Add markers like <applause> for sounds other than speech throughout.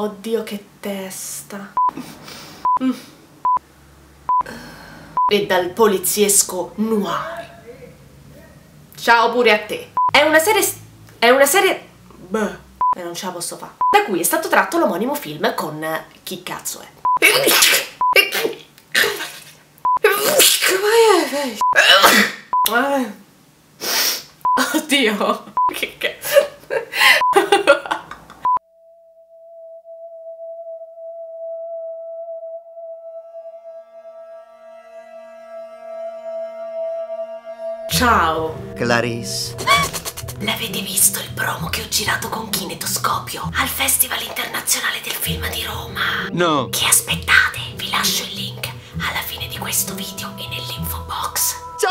Oddio che testa. Mm. E dal poliziesco noir. Ciao pure a te. È una serie... È una serie... Beh, e non ce la posso fare. Da cui è stato tratto l'omonimo film con... Chi cazzo è? Oddio. Che cazzo. Ciao. Clarice. <laughs> L'avete visto il promo che ho girato con Kinetoscopio al Festival Internazionale del Film di Roma? No. Che aspettate? Vi lascio il link alla fine di questo video e box.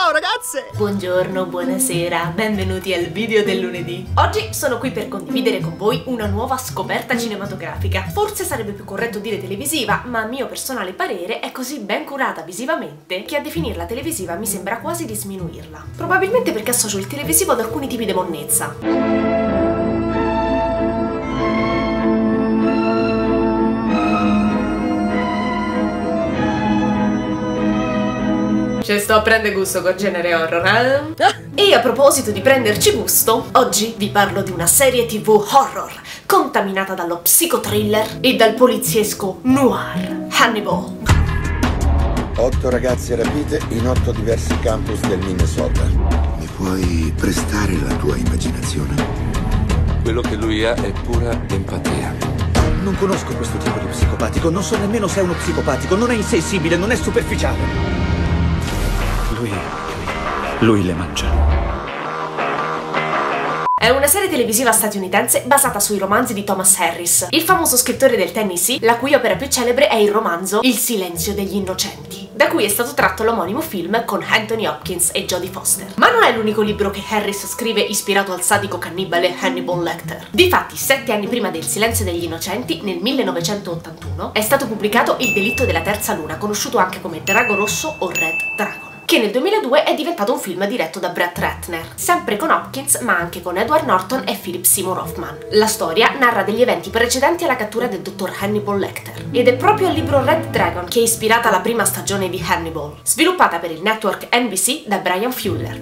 Ciao ragazze! Buongiorno, buonasera, benvenuti al video del lunedì. Oggi sono qui per condividere con voi una nuova scoperta cinematografica. Forse sarebbe più corretto dire televisiva, ma a mio personale parere è così ben curata visivamente che a definirla televisiva mi sembra quasi di sminuirla. Probabilmente perché associo il televisivo ad alcuni tipi di monnezza. Ci sto a prendere gusto col genere horror, eh? E a proposito di prenderci gusto, oggi vi parlo di una serie tv horror contaminata dallo psicotriller e dal poliziesco noir, Hannibal. Otto ragazze rapite in otto diversi campus del Minnesota. Mi puoi prestare la tua immaginazione? Quello che lui ha è pura empatia. Non conosco questo tipo di psicopatico, non so nemmeno se è uno psicopatico, non è insensibile, non è superficiale. Lui. lui le mangia. È una serie televisiva statunitense basata sui romanzi di Thomas Harris, il famoso scrittore del Tennessee, la cui opera più celebre è il romanzo Il silenzio degli innocenti, da cui è stato tratto l'omonimo film con Anthony Hopkins e Jodie Foster. Ma non è l'unico libro che Harris scrive ispirato al sadico cannibale Hannibal Lecter. Difatti, sette anni prima del Silenzio degli innocenti, nel 1981, è stato pubblicato Il delitto della terza luna, conosciuto anche come Drago Rosso o Red Dragon che nel 2002 è diventato un film diretto da Brett Ratner, sempre con Hopkins ma anche con Edward Norton e Philip Seymour Hoffman. La storia narra degli eventi precedenti alla cattura del dottor Hannibal Lecter ed è proprio al libro Red Dragon che è ispirata la prima stagione di Hannibal, sviluppata per il network NBC da Brian Fuller.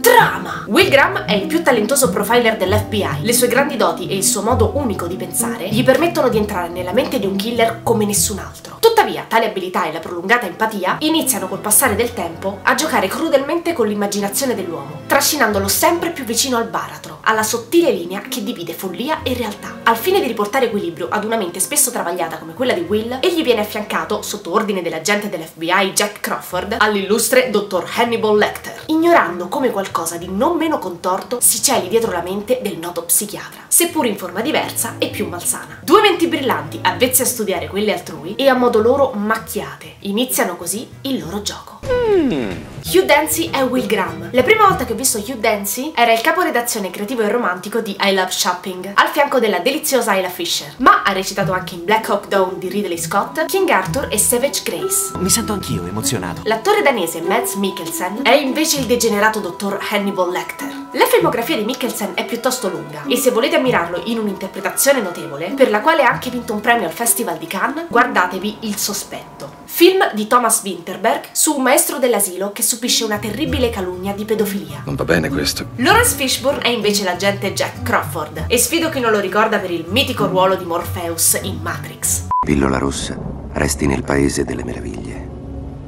Drama! Will Graham è il più talentoso profiler dell'FBI. Le sue grandi doti e il suo modo unico di pensare gli permettono di entrare nella mente di un killer come nessun altro. Tuttavia, tale abilità e la prolungata empatia iniziano col passare del tempo a giocare crudelmente con l'immaginazione dell'uomo, trascinandolo sempre più vicino al baratro, alla sottile linea che divide follia e realtà. Al fine di riportare equilibrio ad una mente spesso travagliata come quella di Will, egli viene affiancato, sotto ordine dell'agente dell'FBI Jack Crawford, all'illustre dottor Hannibal Lecter, ignorando come qualcosa di non meno contorto si celi dietro la mente del noto psichiatra, seppur in forma diversa e più malsana. Due menti brillanti, avvezze a studiare quelle altrui e a modo loro macchiate, iniziano così il loro gioco. Hugh Dancy è Will Graham. La prima volta che ho visto Hugh Dancy era il caporedazione creativo e romantico di I Love Shopping, al fianco della deliziosa Ayla Fisher, ma ha recitato anche in Black Hawk Down di Ridley Scott, King Arthur e Savage Grace. Mi sento anch'io emozionato. L'attore danese Mads Mikkelsen è invece il degenerato dottor Hannibal Lecter. La filmografia di Mikkelsen è piuttosto lunga e se volete ammirarlo in un'interpretazione notevole, per la quale ha anche vinto un premio al Festival di Cannes, guardatevi Il Sospetto, film di Thomas Winterberg su un maestro dell'asilo che subisce una terribile calunnia di pedofilia. Non va bene questo. Lawrence Fishburne è invece l'agente Jack Crawford e sfido chi non lo ricorda per il mitico ruolo di Morpheus in Matrix. Pillola rossa, resti nel paese delle meraviglie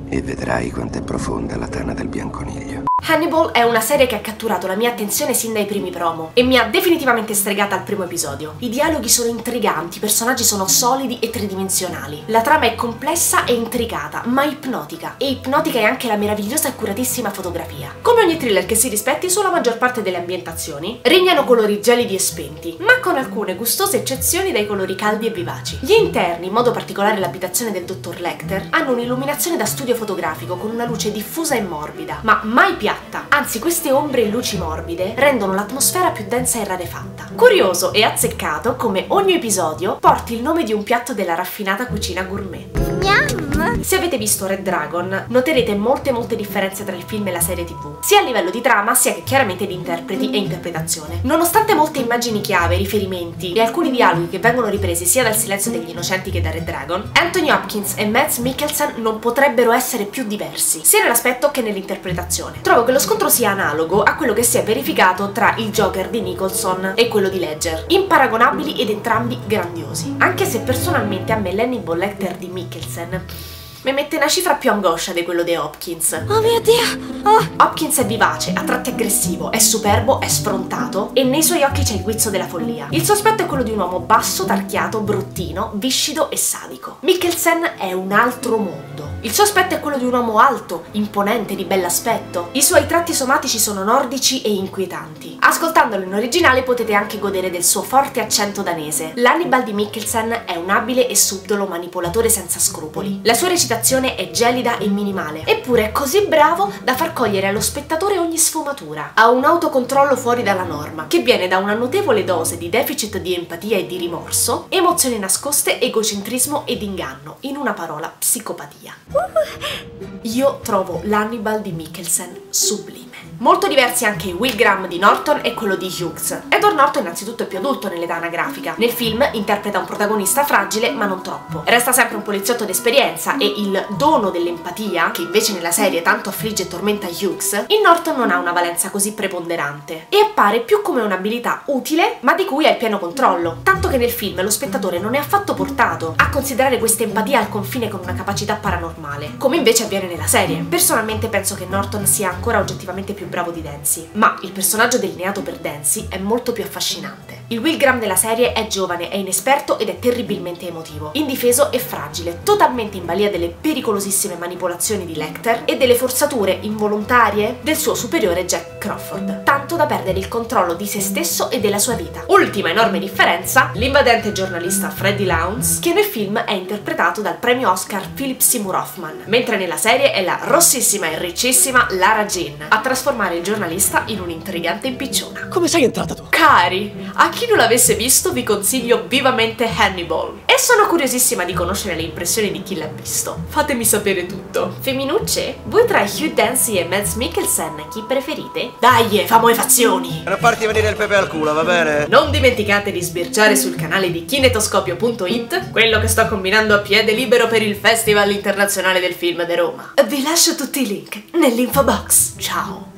e vedrai quanto è profonda la tana del bianconiglio. Hannibal è una serie che ha catturato la mia attenzione sin dai primi promo e mi ha definitivamente stregata al primo episodio. I dialoghi sono intriganti, i personaggi sono solidi e tridimensionali. La trama è complessa e intricata, ma ipnotica. E ipnotica è anche la meravigliosa e curatissima fotografia. Come ogni thriller che si rispetti sulla maggior parte delle ambientazioni, regnano colori gelidi e spenti, ma con alcune gustose eccezioni dai colori caldi e vivaci. Gli interni, in modo particolare l'abitazione del dottor Lecter, hanno un'illuminazione da studio fotografico con una luce diffusa e morbida, ma mai piatta Anzi, queste ombre e luci morbide rendono l'atmosfera più densa e rarefatta. Curioso e azzeccato come ogni episodio porti il nome di un piatto della raffinata cucina gourmet. Miam! Se avete visto Red Dragon, noterete molte molte differenze tra il film e la serie tv, sia a livello di trama sia che chiaramente di interpreti e interpretazione. Nonostante molte immagini chiave, riferimenti e alcuni dialoghi che vengono ripresi sia dal Silenzio degli Innocenti che da Red Dragon, Anthony Hopkins e Mads Mikkelsen non potrebbero essere più diversi, sia nell'aspetto che nell'interpretazione. Trovo che lo scontro sia analogo a quello che si è verificato tra il Joker di Nicholson e quello di Ledger, imparagonabili ed entrambi grandiosi. Anche se personalmente a me l'Hannibal Lecter di Mikkelsen mi mette una cifra più angoscia di quello di Hopkins. Oh mio Dio! Oh. Hopkins è vivace, a tratti aggressivo, è superbo, è sfrontato e nei suoi occhi c'è il guizzo della follia. Il sospetto è quello di un uomo basso, tarchiato, bruttino, viscido e sadico. Mikkelsen è un altro mondo. Il suo aspetto è quello di un uomo alto, imponente, di bell'aspetto. I suoi tratti somatici sono nordici e inquietanti. Ascoltandolo in originale potete anche godere del suo forte accento danese. L'Hannibal di Mikkelsen è un abile e subdolo manipolatore senza scrupoli. La sua recitazione è gelida e minimale, eppure è così bravo da far cogliere allo spettatore ogni sfumatura. Ha un autocontrollo fuori dalla norma, che viene da una notevole dose di deficit di empatia e di rimorso, emozioni nascoste, egocentrismo ed inganno, in una parola, psicopatia. Io trovo l'Hannibal di Mikkelsen sublime. Molto diversi anche Will Graham di Norton e quello di Hughes. Edward Norton innanzitutto è più adulto nell'età anagrafica. Nel film interpreta un protagonista fragile ma non troppo. Resta sempre un poliziotto d'esperienza e il dono dell'empatia, che invece nella serie tanto affligge e tormenta Hughes, in Norton non ha una valenza così preponderante e appare più come un'abilità utile ma di cui ha il pieno controllo. Tanto che nel film lo spettatore non è affatto portato a considerare questa empatia al confine con una capacità paranormale, come invece avviene nella serie. Personalmente penso che Norton sia ancora oggettivamente più bravo di Dancy, ma il personaggio delineato per Dancy è molto più affascinante. Il Will Graham della serie è giovane, è inesperto ed è terribilmente emotivo, indifeso e fragile, totalmente in balia delle pericolosissime manipolazioni di Lecter e delle forzature involontarie del suo superiore Jack Crawford, tanto da perdere il controllo di se stesso e della sua vita. Ultima enorme differenza, l'invadente giornalista Freddie Lowndes, che nel film è interpretato dal premio Oscar Philip Seymour Hoffman, mentre nella serie è la rossissima e riccissima Lara Jean, a trasformare il giornalista in un'intrigante impicciona. Come sei entrata tu? Cari, a chi non l'avesse visto vi consiglio vivamente Hannibal. E sono curiosissima di conoscere le impressioni di chi l'ha visto. Fatemi sapere tutto. Femminucce, voi tra Hugh Dancy e Mads Mikkelsen chi preferite? Dai, famo le fazioni! Non farti venire il pepe al culo, va bene? Non dimenticate di sbirciare sul canale di kinetoscopio.it quello che sto combinando a piede libero per il Festival Internazionale del Film di Roma. Vi lascio tutti i link nell'info box. Ciao!